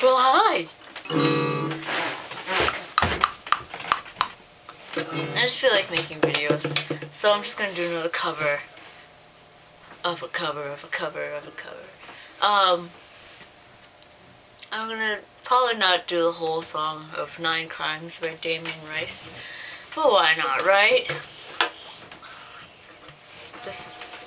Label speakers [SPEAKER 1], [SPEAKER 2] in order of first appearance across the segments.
[SPEAKER 1] Well, hi. I just feel like making videos, so I'm just gonna do another cover of a cover of a cover of a cover. Um, I'm gonna probably not do the whole song of Nine Crimes by Damien Rice, but why not, right? This is.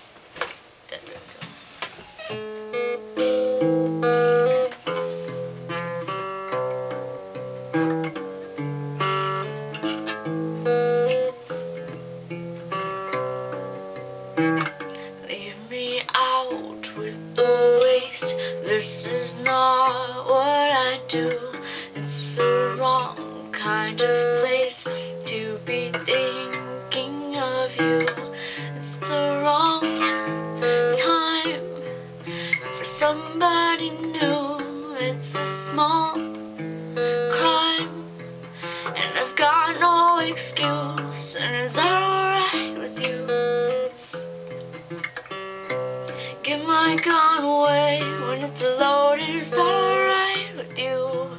[SPEAKER 1] Waste. This is not what I do. It's the wrong kind of Give my gun away when it's loaded. It's alright with you.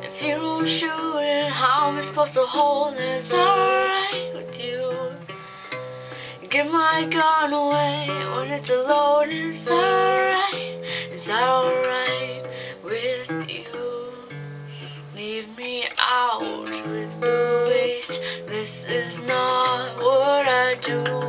[SPEAKER 1] If you don't shoot it, how am I supposed to hold it? It's alright with you. Give my gun away when it's loaded. It's alright. That alright with you? Leave me out with the waste. This is not what I do.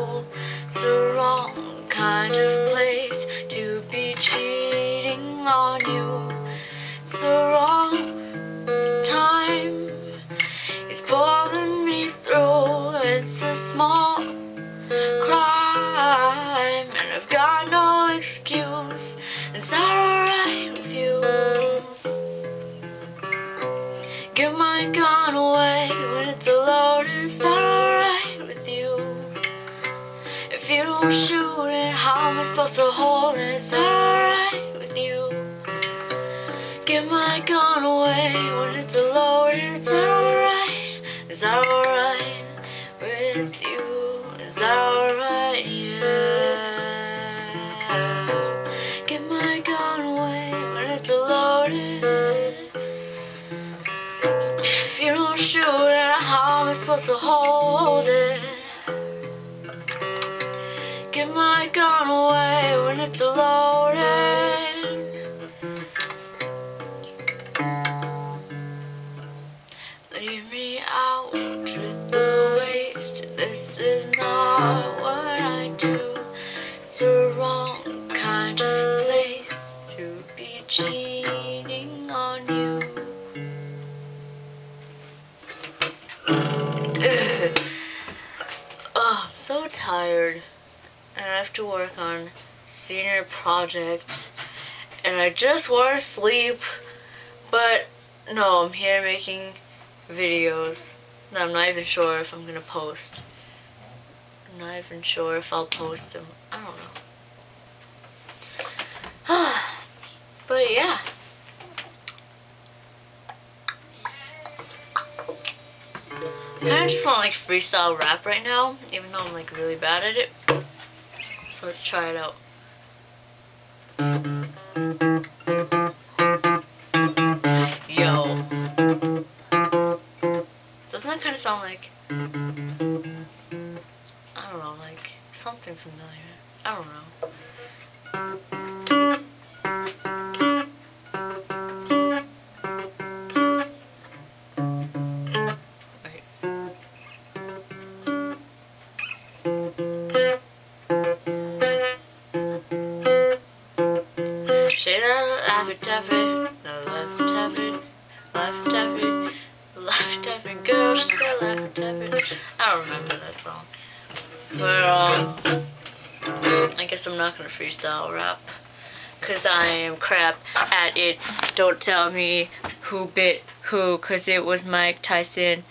[SPEAKER 1] If you don't shoot it, how am I supposed to hold it? it? Is that alright with you? Give my gun away when it's loaded. That alright? That alright with you? That alright? Yeah. Give my gun away when it's loaded. If you don't shoot it, how am I supposed to hold it? Give my gun away when it's loaded. Leave me out with the waste. This is not what I do. It's the wrong kind of place to be cheating on you. oh, I'm so tired. And I have to work on senior project. And I just want to sleep. But no, I'm here making videos I'm not even sure if I'm to post. I'm not even sure if I'll post them. I don't know. but yeah. I kind of just want to like freestyle rap right now, even though I'm like really bad at it. So let's try it out. Yo. Doesn't that kind of sound like, I don't know, like something familiar? I don't know. Taffy, the left taffy, left taffy, left taffy, girl, laugh it taffy. I don't remember that song. But um I guess I'm not gonna freestyle rap. Cause I am crap at it. Don't tell me who bit who, cause it was Mike Tyson.